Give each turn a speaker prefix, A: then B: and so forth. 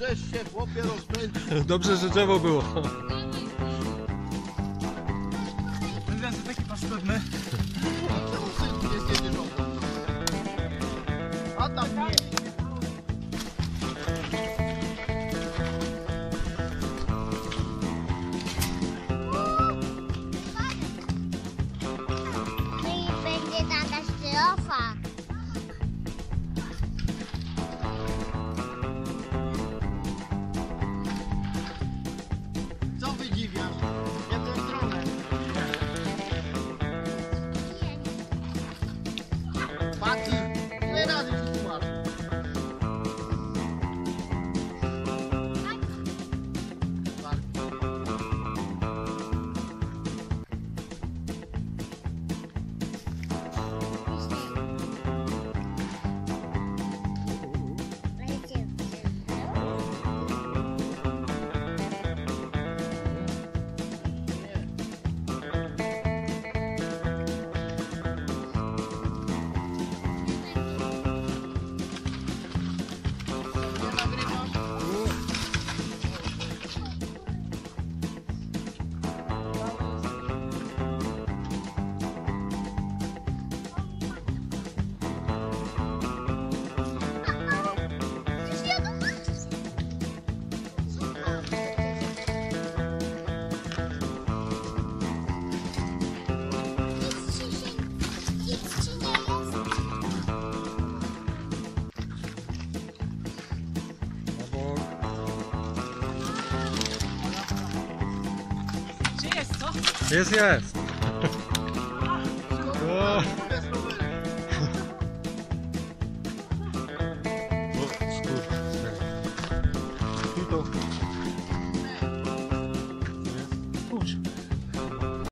A: Weź się, chłopie, rozpędź.
B: Dobrze, że drzewo było.
C: Ten jest taki
A: nie zjedzie żoną? A tam nie.
B: बाकी
C: Gdzie jest,